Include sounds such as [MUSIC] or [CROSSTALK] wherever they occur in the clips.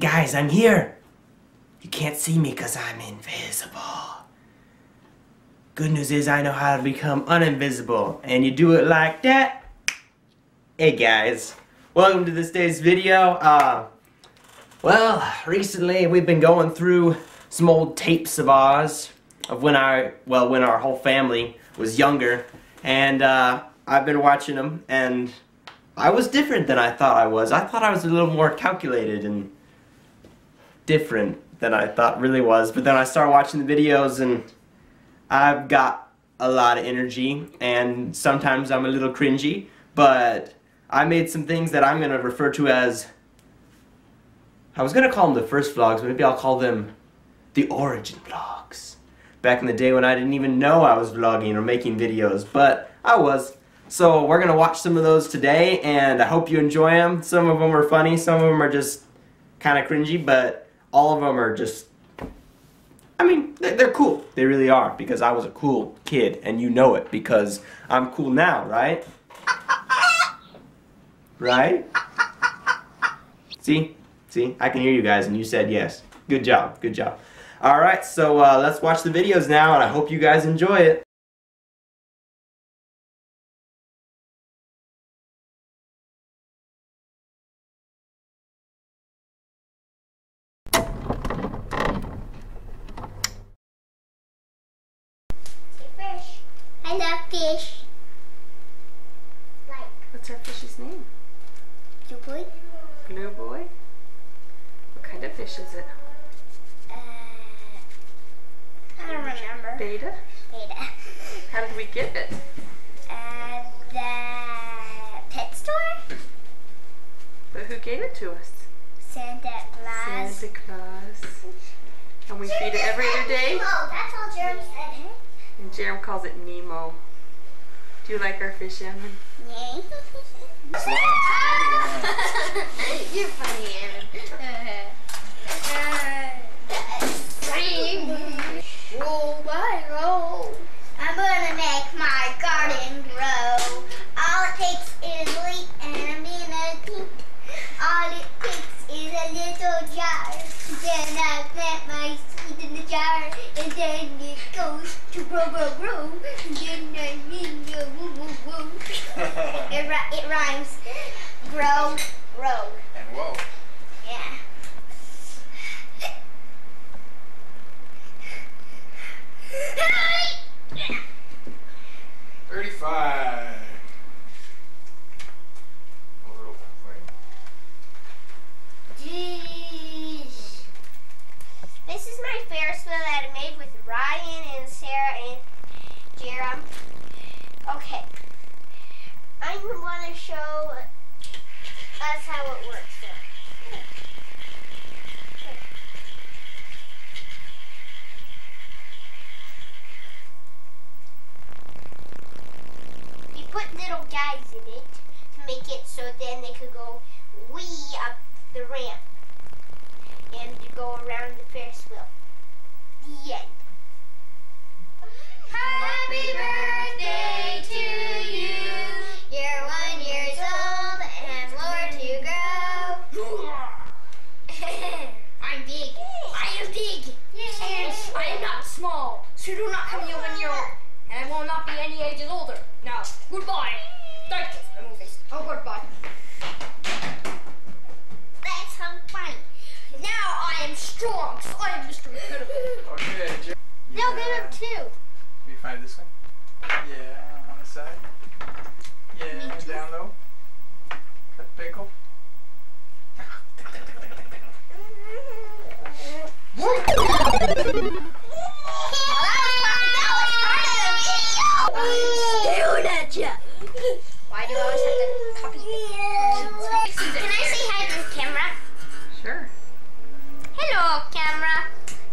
guys, I'm here. You can't see me because I'm invisible. Good news is I know how to become uninvisible. And you do it like that. Hey guys, welcome to this day's video. Uh, well, recently we've been going through some old tapes of ours of when our, well, when our whole family was younger. And uh, I've been watching them and I was different than I thought I was. I thought I was a little more calculated and different than I thought really was. But then I started watching the videos and I've got a lot of energy and sometimes I'm a little cringy. But I made some things that I'm going to refer to as I was going to call them the first vlogs, but maybe I'll call them the origin vlogs. Back in the day when I didn't even know I was vlogging or making videos, but I was. So we're going to watch some of those today, and I hope you enjoy them. Some of them are funny, some of them are just kind of cringy, but all of them are just, I mean, they're cool. They really are, because I was a cool kid, and you know it, because I'm cool now, right? Right? See? See? I can hear you guys, and you said yes. Good job. Good job. Alright, so uh, let's watch the videos now, and I hope you guys enjoy it. Fish. I love fish. Like What's our fish's name? you boy. Blue boy? What kind of fish is it? Uh, I don't remember. Betta? Betta. [LAUGHS] How did we get it? Uh, the pet store. But who gave it to us? Santa Claus. Santa Claus. And we feed it every other day? Oh, that's all Jeremy said. And Jerem calls it Nemo. Do you like our fish, Ammon? Yay. You're funny, Aaron. roll by roll. I'm gonna make my garden grow. All it takes is wheat and a minute. All it takes is a little jar. Then I plant my seed in the jar, and then it goes to grow, grow, grow. And then I mean, uh, woo, woo, woo. It, ri- it rhymes. Grow, grow. And whoa. Yeah. Thirty-five. Hold it open for you. Jeez. This is my Ferris wheel that I made with Ryan and Sarah and Jerem. Okay. I'm going to show us how it works. Now. We put little guys in it to make it so then they could go wee up the ramp and go around the Ferris wheel. The end. Small, so do not come near one year old. And I will not be any ages older. Now, goodbye. Thank you for the movies. Oh, goodbye. That's so funny. Now I am strong, so I am Mr. Incredible. Okay, Jer- you No, give him have- two. Can you find this one? Yeah, on the side. Yeah, down low. Cut the pickle. [LAUGHS] Staring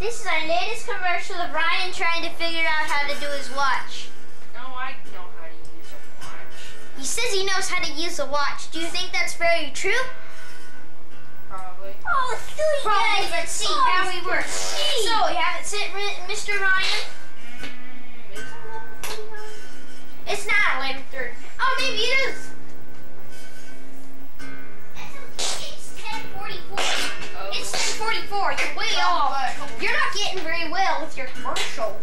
This is our latest commercial of Ryan trying to figure out how to do his watch. No, I know how to use a watch. He says he knows how to use a watch. Do you think that's very true? Probably. Oh, do so Probably, Let's see how he works. So, you have it sit, Mr. Ryan? Mm, it's not 11:30. Oh, maybe it is. Off. You're not getting very well with your commercial.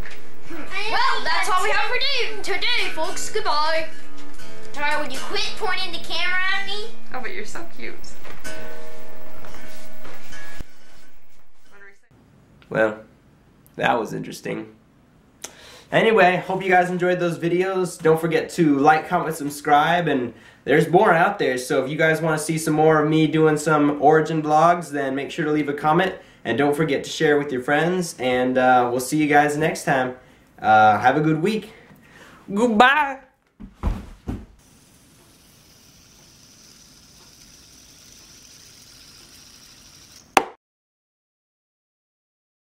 Well, that's all we have for do today, folks. Goodbye. Alright, would you quit pointing the camera at me? Oh, but you're so cute. Well, that was interesting. Anyway, hope you guys enjoyed those videos. Don't forget to like, comment, subscribe, and there's more out there. So if you guys want to see some more of me doing some origin vlogs, then make sure to leave a comment. And don't forget to share with your friends. And uh, we'll see you guys next time. Uh, have a good week. Goodbye.